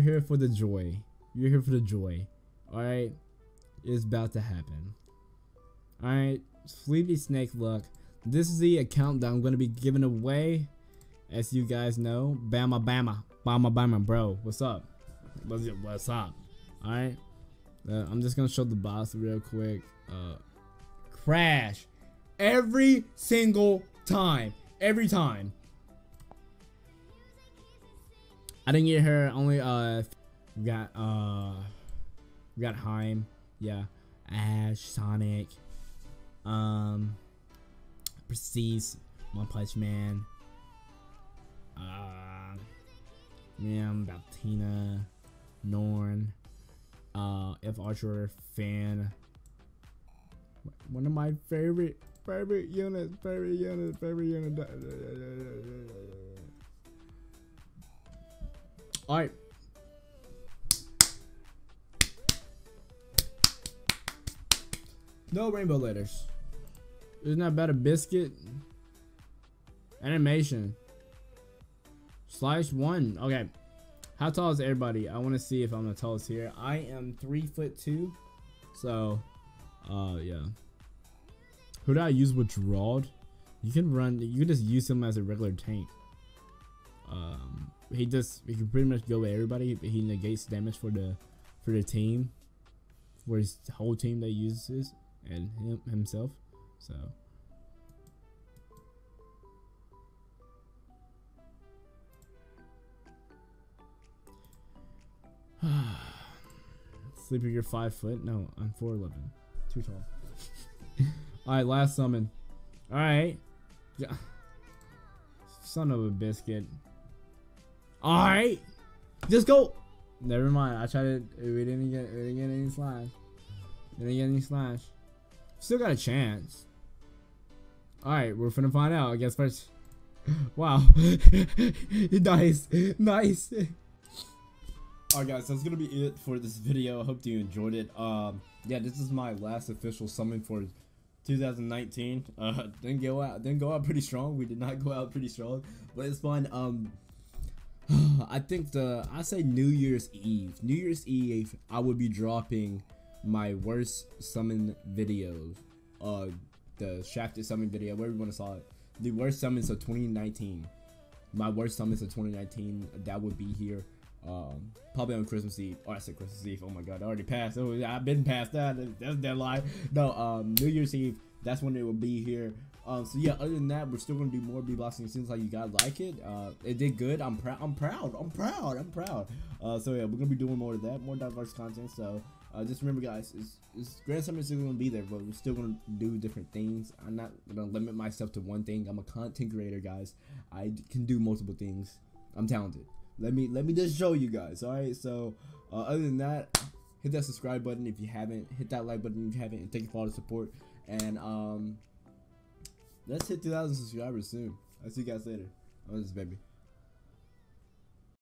You're here for the joy. You're here for the joy. Alright? It's about to happen. Alright? Sleepy Snake Luck. This is the account that I'm going to be giving away. As you guys know. Bama Bama. Bama Bama bro. What's up? What's, what's up? Alright? Uh, I'm just going to show the boss real quick. Uh, crash. Every single time. Every time. I didn't get her. Only uh, got uh, got Heim. Yeah, Ashe, Sonic, um, Prestige, One Punch Man. Uh, yeah, Baltina, Norn, uh, F Archer fan. One of my favorite favorite units, favorite units, favorite unit. Alright. No rainbow letters. Isn't that better biscuit? Animation. Slice one. Okay. How tall is everybody? I want to see if I'm the tallest here. I am three foot two. So, uh, yeah. Who did I use with Gerald? You can run. You can just use him as a regular tank. Um, he just he can pretty much go with everybody. He negates damage for the for the team, for his whole team that uses and him himself. So. Sleeper, you're five foot. No, I'm four eleven. Too tall. All right, last summon. All right. Yeah. Son of a biscuit. All right. Just go. Never mind. I tried to. We didn't get. We didn't get any slash. We didn't get any slash. Still got a chance. All right, we're finna find out. I guess first. Wow. nice. Nice. Alright guys, that's gonna be it for this video. I hope you enjoyed it. Um, yeah, this is my last official summon for 2019. Uh, didn't go out, didn't go out pretty strong. We did not go out pretty strong, but it's fine. Um, I think the I say New Year's Eve. New Year's Eve, I would be dropping my worst summon videos. Uh, the shafted summon video, where everyone saw it. The worst summons of 2019. My worst summons of 2019. That would be here. Um, probably on Christmas Eve. Oh, I said Christmas Eve. Oh my God, I already passed. Oh, I've been past that. That's that lie. No, um, New Year's Eve. That's when it will be here. Um, so yeah, other than that, we're still gonna do more beatboxing. It seems like you guys like it. Uh, it did good. I'm proud. I'm proud. I'm proud. I'm proud. Uh, so yeah, we're gonna be doing more of that, more diverse content. So uh, just remember, guys, it's, it's Grand Summoners still gonna be there, but we're still gonna do different things. I'm not gonna limit myself to one thing. I'm a content creator, guys. I can do multiple things. I'm talented. Let me let me just show you guys. All right. So uh, other than that, hit that subscribe button if you haven't. Hit that like button if you haven't. And thank you for all the support. And um, let's hit 2,000 subscribers soon. I'll see you guys later. I'm this baby.